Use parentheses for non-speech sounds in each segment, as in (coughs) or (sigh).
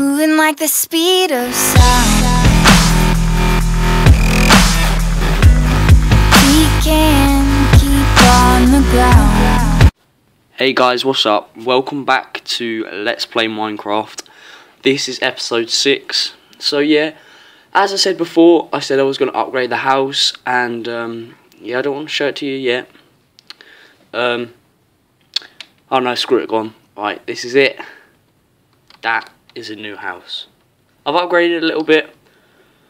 moving like the speed of sound. We can keep on the ground. Hey guys, what's up? Welcome back to Let's Play Minecraft. This is episode 6. So yeah, as I said before, I said I was going to upgrade the house and um, yeah, I don't want to show it to you yet. Um, oh no, screw it, gone. Right, this is it. That is a new house. I've upgraded a little bit.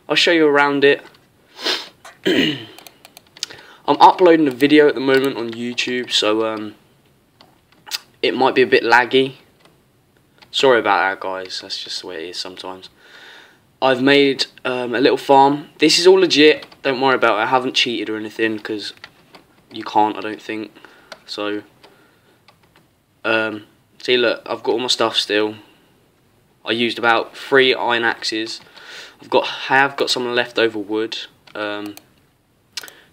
I'll show you around it. (clears throat) I'm uploading a video at the moment on YouTube, so um, it might be a bit laggy. Sorry about that, guys. That's just the way it is sometimes. I've made um, a little farm. This is all legit. Don't worry about it. I haven't cheated or anything because you can't, I don't think. So, um, see, look, I've got all my stuff still. I used about three iron axes. I've got have got some leftover wood. Um,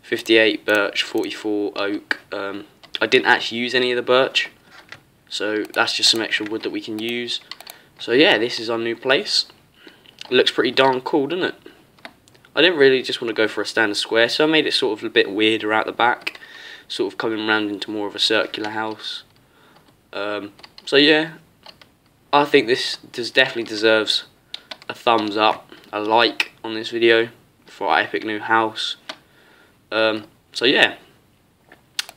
58 birch, 44 oak. Um, I didn't actually use any of the birch, so that's just some extra wood that we can use. So yeah, this is our new place. It looks pretty darn cool, doesn't it? I didn't really just want to go for a standard square, so I made it sort of a bit weirder out the back, sort of coming round into more of a circular house. Um, so yeah, I think this does definitely deserves a thumbs up, a like on this video for our epic new house. Um, so yeah,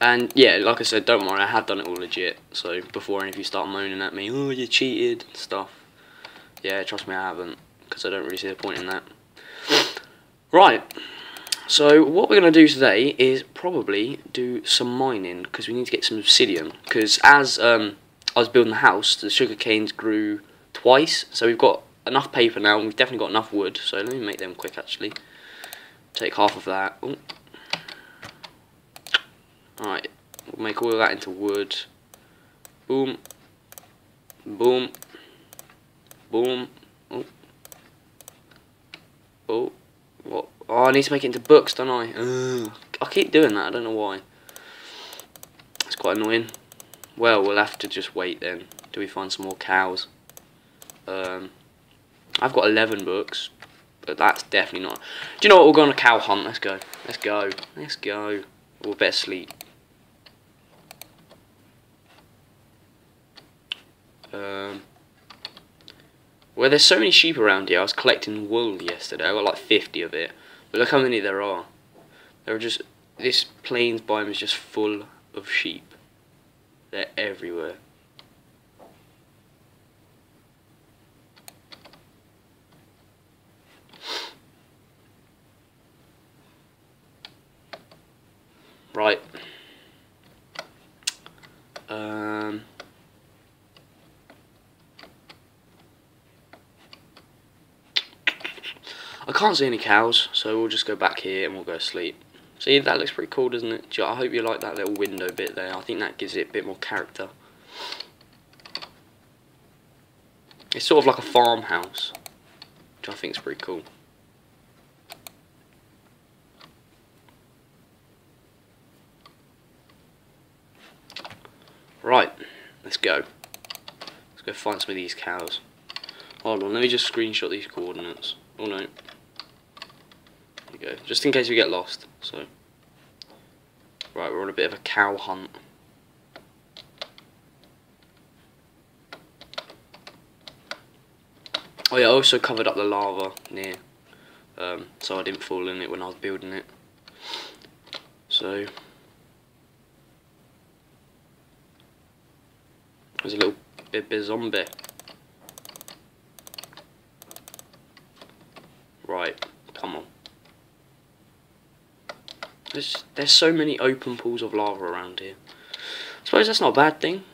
and yeah, like I said, don't worry, I have done it all legit. So before any of you start moaning at me, oh you cheated and stuff. Yeah, trust me, I haven't, because I don't really see the point in that. Right, so what we're going to do today is probably do some mining, because we need to get some obsidian. Because as um, I was building the house, the sugar canes grew twice, so we've got enough paper now, and we've definitely got enough wood. So let me make them quick, actually. Take half of that. Ooh. Alright, we'll make all of that into wood. Boom. Boom. Boom. Oh. Oh. What? Oh, I need to make it into books, don't I? Ugh. I keep doing that, I don't know why. It's quite annoying. Well, we'll have to just wait then. Do we find some more cows? Um, I've got 11 books, but that's definitely not... Do you know what? We'll go on a cow hunt. Let's go. Let's go. Let's go. We'll better sleep. Um, well, there's so many sheep around here. I was collecting wool yesterday. I got like 50 of it. But look how many there are. There are just... This plains biome is just full of sheep. They're everywhere. Right. Um... I can't see any cows, so we'll just go back here and we'll go sleep. See, that looks pretty cool, doesn't it? I hope you like that little window bit there. I think that gives it a bit more character. It's sort of like a farmhouse, which I think is pretty cool. Right, let's go. Let's go find some of these cows. Hold on, let me just screenshot these coordinates. Oh no. Go. Just in case we get lost. So, right, we're on a bit of a cow hunt. Oh yeah, I also covered up the lava near, um, so I didn't fall in it when I was building it. So, there's a little bit of zombie. Right, come on. There's, there's so many open pools of lava around here. I suppose that's not a bad thing.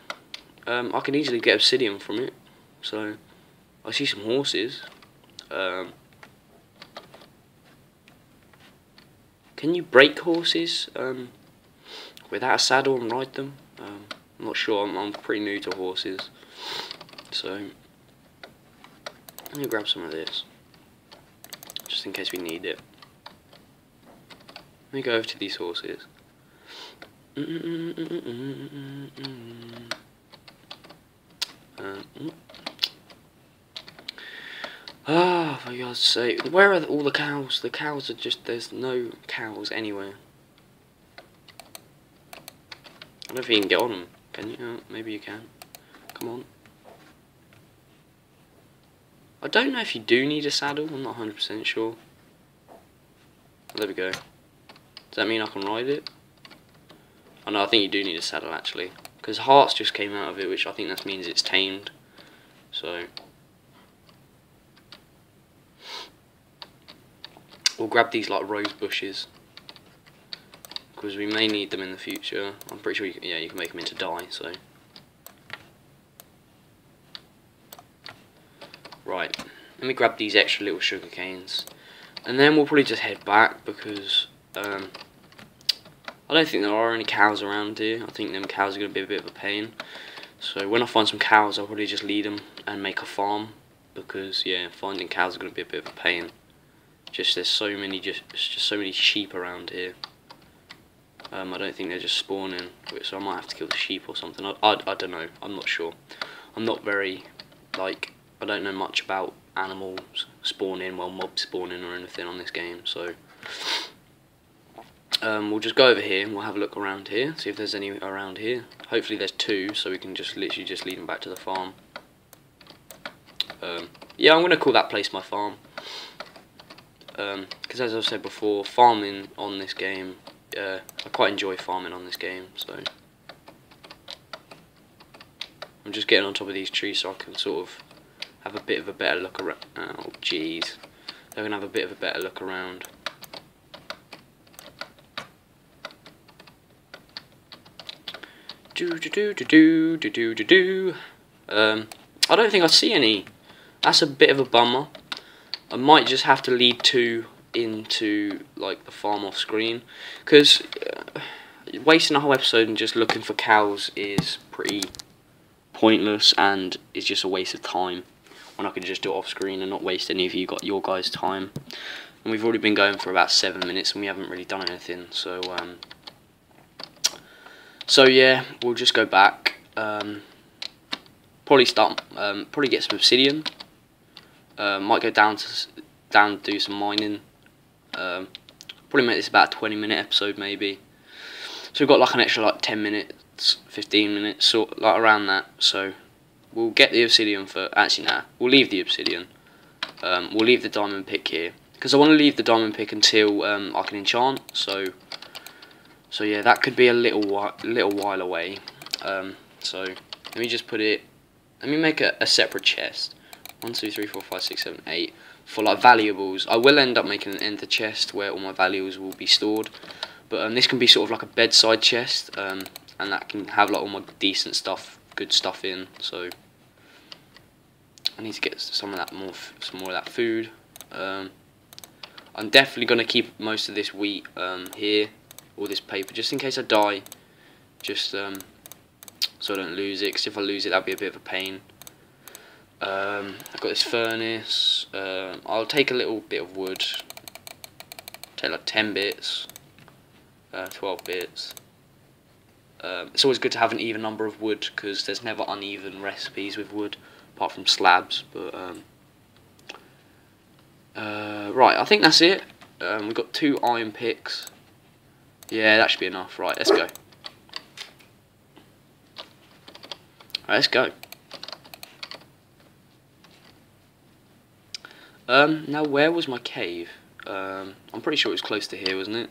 Um, I can easily get obsidian from it. So, I see some horses. Um, can you break horses um, without a saddle and ride them? Um, I'm not sure. I'm, I'm pretty new to horses. So, let me grab some of this. Just in case we need it. Let me go over to these horses. Ah, for God's sake. Where are all the cows? The cows are just, there's no cows anywhere. I don't know if you can get on them. Can you? Oh, maybe you can. Come on. I don't know if you do need a saddle. I'm not 100% sure. There we go. Does that mean I can ride it? Oh no, I think you do need a saddle actually. Because hearts just came out of it, which I think that means it's tamed. So... We'll grab these like rose bushes. Because we may need them in the future. I'm pretty sure you can, yeah, you can make them into dye, so... Right, let me grab these extra little sugar canes. And then we'll probably just head back because um, I don't think there are any cows around here. I think them cows are going to be a bit of a pain. So when I find some cows, I'll probably just lead them and make a farm. Because, yeah, finding cows are going to be a bit of a pain. Just there's so many, just, just so many sheep around here. Um, I don't think they're just spawning, so I might have to kill the sheep or something. I, I, I don't know. I'm not sure. I'm not very, like, I don't know much about animals spawning, well mob spawning or anything on this game, so um, we'll just go over here and we'll have a look around here, see if there's any around here. Hopefully there's two, so we can just literally just lead them back to the farm. Um, yeah, I'm going to call that place my farm. Because um, as I've said before, farming on this game, uh, I quite enjoy farming on this game, so... I'm just getting on top of these trees so I can sort of have a bit of a better look around. Oh, jeez. They're going to have a bit of a better look around. Do do do do do do do do do. Um, I don't think I see any. That's a bit of a bummer. I might just have to lead two into like the farm off screen because uh, wasting a whole episode and just looking for cows is pretty pointless and it's just a waste of time when I could just do it off screen and not waste any of you got your guys time and we've already been going for about seven minutes and we haven't really done anything so um, so yeah we'll just go back um, probably start um, probably get some obsidian. Uh, might go down to down do some mining. Um, probably make this about a 20 minute episode maybe. So we've got like an extra like 10 minutes 15 minutes sort like around that. So we'll get the obsidian for actually nah we'll leave the obsidian. Um, we'll leave the diamond pick here. Because I want to leave the diamond pick until um, I can enchant so so yeah that could be a little while, little while away. Um, so let me just put it let me make a, a separate chest. One two three four five six seven eight for like valuables. I will end up making an ender chest where all my valuables will be stored. But um, this can be sort of like a bedside chest um, and that can have like all my decent stuff good stuff in. So I need to get some of that more, some more of that food. Um, I'm definitely going to keep most of this wheat um, here, all this paper, just in case I die, just um, so I don't lose it, because if I lose it, that'd be a bit of a pain. Um, I've got this furnace, um, I'll take a little bit of wood, take like 10 bits, uh, 12 bits. Um, it's always good to have an even number of wood, because there's never uneven recipes with wood apart from slabs. But um, uh, right, I think that's it. Um, we've got two iron picks. Yeah, that should be enough. Right, let's go. Right, let's go. Um, now where was my cave? Um, I'm pretty sure it was close to here, wasn't it?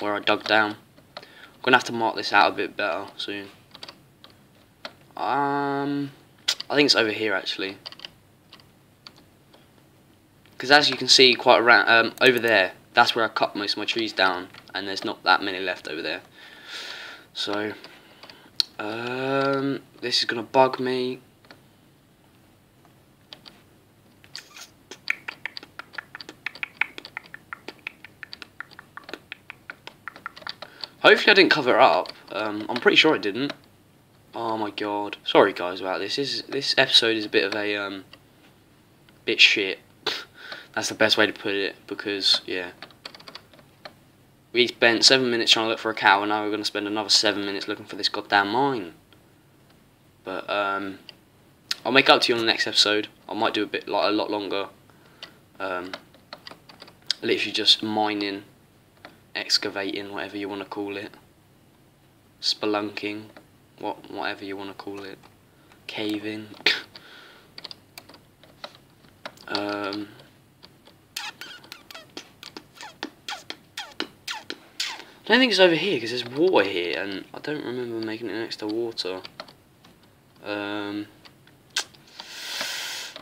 Where I dug down. I'm gonna have to mark this out a bit better soon. Um, I think it's over here actually. Because as you can see quite around, um, over there, that's where I cut most of my trees down. And there's not that many left over there. So, um, this is going to bug me. Hopefully I didn't cover it up. Um, I'm pretty sure I didn't. Oh my god. Sorry guys about this. This this episode is a bit of a um bit shit. (laughs) That's the best way to put it because yeah. We spent seven minutes trying to look for a cow and now we're gonna spend another seven minutes looking for this goddamn mine. But um I'll make up to you on the next episode. I might do a bit like a lot longer. Um, literally just mining, excavating, whatever you want to call it. Spelunking, what whatever you want to call it. Caving. (coughs) um, I don't think it's over here because there's water here and I don't remember making it next to water. Um,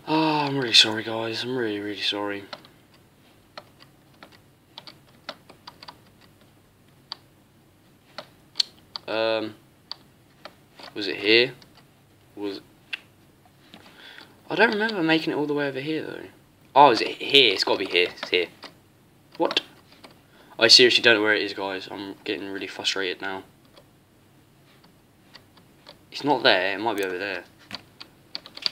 oh, (tsk) I'm really sorry guys, I'm really really sorry. Um, was it here? Was I don't remember making it all the way over here though. Oh, is it here? It's got to be here. It's here. What? I seriously don't know where it is, guys. I'm getting really frustrated now. It's not there. It might be over there.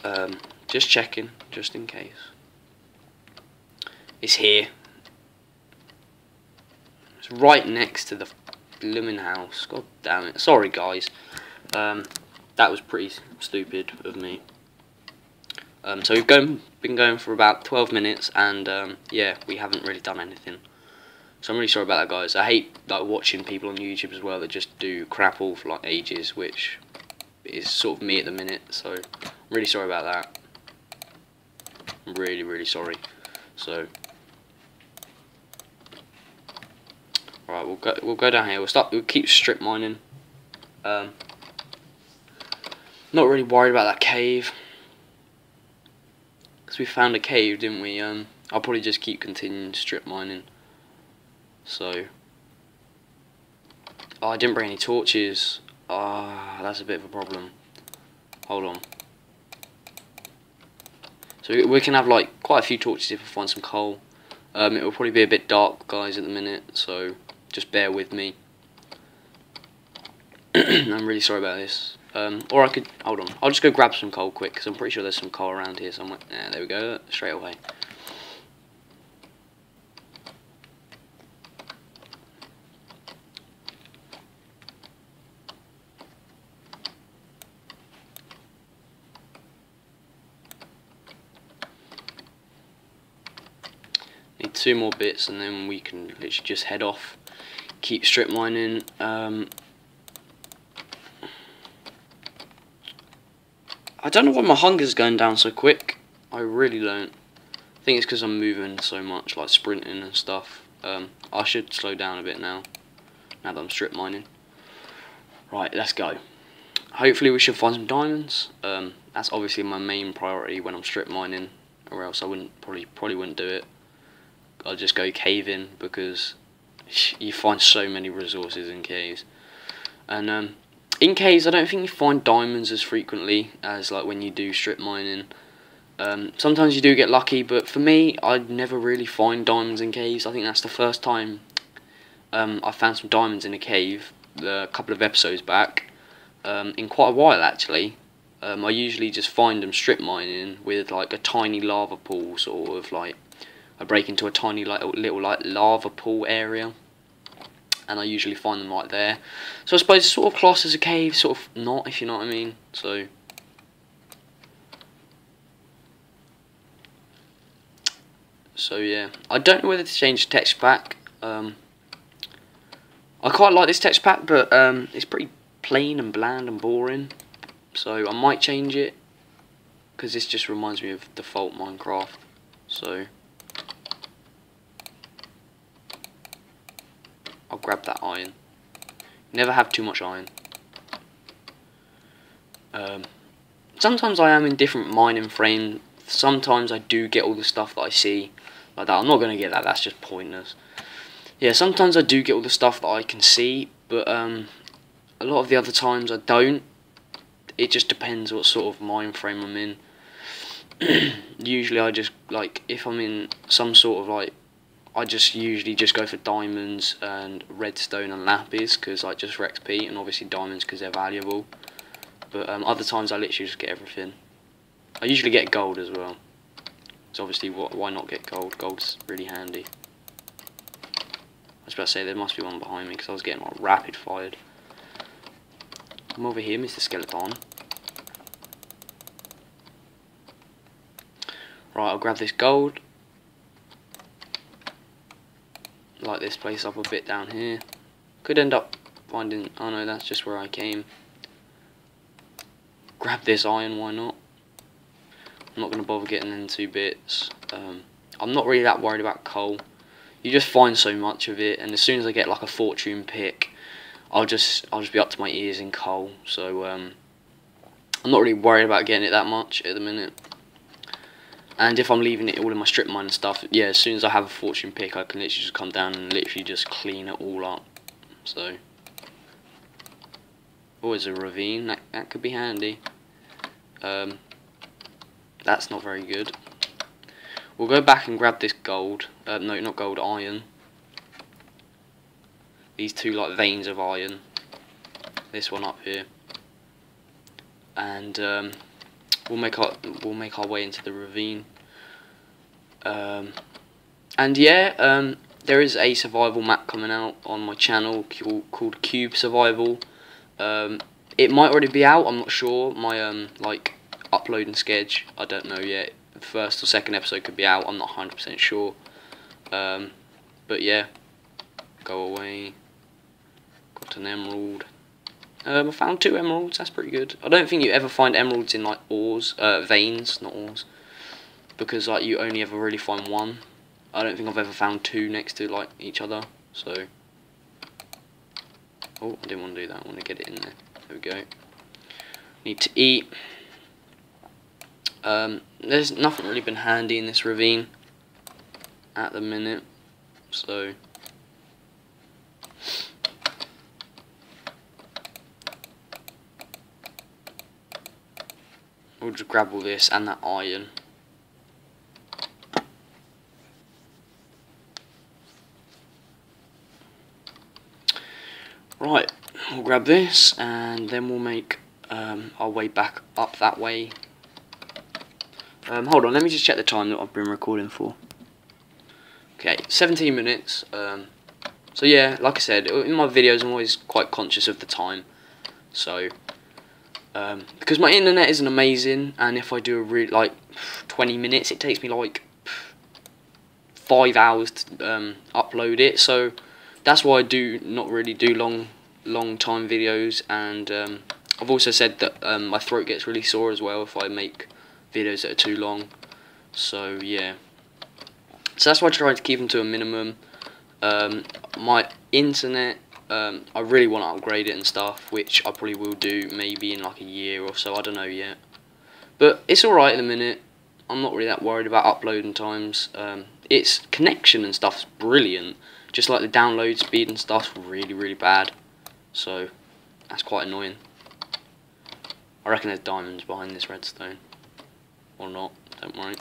Um, just checking, just in case. It's here. It's right next to the blooming house. God damn it. Sorry, guys. Um, that was pretty stupid of me. Um, so we've been going for about 12 minutes, and um, yeah, we haven't really done anything. So I'm really sorry about that, guys. I hate like watching people on YouTube as well that just do crap all for like ages, which is sort of me at the minute. So I'm really sorry about that. I'm really, really sorry. So, right, we'll go. We'll go down here. We'll start. We'll keep strip mining. Um, not really worried about that cave because we found a cave, didn't we? Um, I'll probably just keep continuing strip mining. So, oh, I didn't bring any torches. Ah, oh, that's a bit of a problem. Hold on. So we can have like quite a few torches if we find some coal. Um, it will probably be a bit dark, guys, at the minute, so just bear with me. (clears throat) I'm really sorry about this. Um, or I could, hold on, I'll just go grab some coal quick, because I'm pretty sure there's some coal around here somewhere. Yeah, there we go, straight away. Two more bits and then we can literally just head off. Keep strip mining um, I don't know why my hunger's going down so quick. I really don't. I think it's because I'm moving so much like sprinting and stuff. Um, I should slow down a bit now now that I'm strip mining. Right let's go. Hopefully we should find some diamonds. Um, that's obviously my main priority when I'm strip mining or else I wouldn't probably probably wouldn't do it I'll just go caving because you find so many resources in caves. And um, in caves, I don't think you find diamonds as frequently as like when you do strip mining. Um, sometimes you do get lucky, but for me, I never really find diamonds in caves. I think that's the first time um, I found some diamonds in a cave a couple of episodes back. Um, in quite a while, actually. Um, I usually just find them strip mining with like a tiny lava pool, sort of like I break into a tiny like little like lava pool area and I usually find them right there. So I suppose it's sort of classed as a cave sort of not if you know what I mean. So so yeah. I don't know whether to change the text pack um, I quite like this text pack but um, it's pretty plain and bland and boring. So I might change it because this just reminds me of default Minecraft. So I'll grab that iron. Never have too much iron. Um, sometimes I am in different mining frame. Sometimes I do get all the stuff that I see like that. I'm not going to get that. That's just pointless. Yeah, sometimes I do get all the stuff that I can see, but um, a lot of the other times I don't. It just depends what sort of mind frame I'm in. (clears throat) Usually I just, like, if I'm in some sort of, like, I just usually just go for diamonds and redstone and lapis because I just for XP and obviously diamonds because they're valuable. But um, other times I literally just get everything. I usually get gold as well. So obviously what, why not get gold? Gold's really handy. I was about to say there must be one behind me because I was getting like rapid fired. Come over here Mr Skeleton. Right I'll grab this gold light this place up a bit down here. Could end up finding, oh no, that's just where I came. Grab this iron, why not? I'm not going to bother getting into bits. Um, I'm not really that worried about coal. You just find so much of it, and as soon as I get like a fortune pick, I'll just I'll just be up to my ears in coal. So um, I'm not really worried about getting it that much at the minute. And if I'm leaving it all in my strip mine and stuff, yeah, as soon as I have a fortune pick, I can literally just come down and literally just clean it all up. So, always a ravine, that, that could be handy. Um, that's not very good. We'll go back and grab this gold. Uh, no, not gold, iron. These two like veins of iron. This one up here. And um, we'll make our we'll make our way into the ravine. Um, and yeah, um, there is a survival map coming out on my channel called Cube Survival. Um, it might already be out. I'm not sure. My um like uploading schedule. I don't know yet. First or second episode could be out. I'm not 100% sure. Um, but yeah, go away. Got an emerald. Um, I found two emeralds. That's pretty good. I don't think you ever find emeralds in like ores, uh, veins, not ores, because like you only ever really find one. I don't think I've ever found two next to like each other. So, oh, I didn't want to do that. I want to get it in there. There we go. Need to eat. Um, there's nothing really been handy in this ravine at the minute, so we'll just grab all this and that iron. Right, we'll grab this and then we'll make um, our way back up that way um, hold on, let me just check the time that I've been recording for. Okay, 17 minutes. Um, so yeah, like I said, in my videos I'm always quite conscious of the time. So, um, because my internet isn't amazing, and if I do a really, like, 20 minutes, it takes me like 5 hours to um, upload it. So, that's why I do not really do long, long time videos, and um, I've also said that um, my throat gets really sore as well if I make videos that are too long. So yeah. So that's why I try to keep them to a minimum. Um, my internet, um, I really want to upgrade it and stuff, which I probably will do maybe in like a year or so. I don't know yet. But it's alright at the minute. I'm not really that worried about uploading times. Um, its connection and stuff's brilliant. Just like the download speed and stuff's really, really bad. So, that's quite annoying. I reckon there's diamonds behind this redstone or not, don't worry.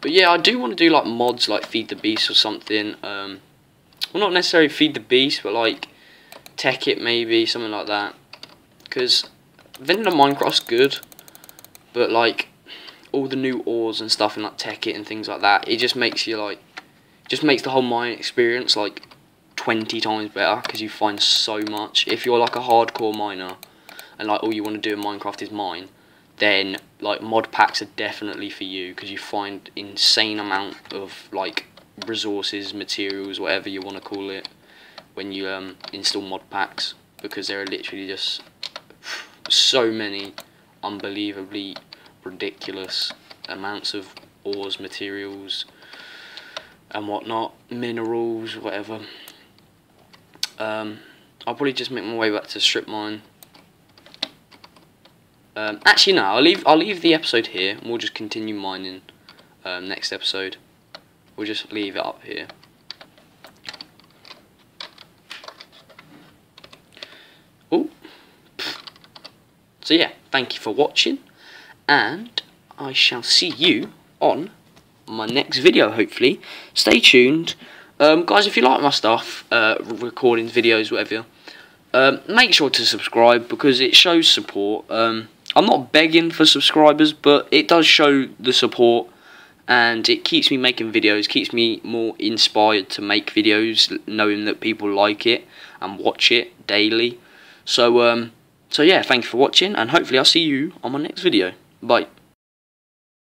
But yeah, I do want to do like mods like Feed the Beast or something. Um, well, not necessarily Feed the Beast, but like Tekkit maybe, something like that. Because Vanilla Minecraft's good, but like all the new ores and stuff and like Tekkit and things like that, it just makes you like, just makes the whole mine experience like 20 times better because you find so much. If you're like a hardcore miner and like all you want to do in Minecraft is mine, then like mod packs are definitely for you because you find insane amount of like resources, materials, whatever you want to call it, when you um, install mod packs because there are literally just so many unbelievably ridiculous amounts of ores, materials, and whatnot, minerals, whatever. Um, I'll probably just make my way back to strip mine um, actually, no. I'll leave. I'll leave the episode here, and we'll just continue mining um, next episode. We'll just leave it up here. Oh. So yeah, thank you for watching, and I shall see you on my next video. Hopefully, stay tuned, um, guys. If you like my stuff, uh, recordings, videos, whatever. Um, make sure to subscribe because it shows support. Um, I'm not begging for subscribers, but it does show the support and it keeps me making videos, keeps me more inspired to make videos, knowing that people like it and watch it daily. So, um, so yeah, thank you for watching, and hopefully I'll see you on my next video. Bye.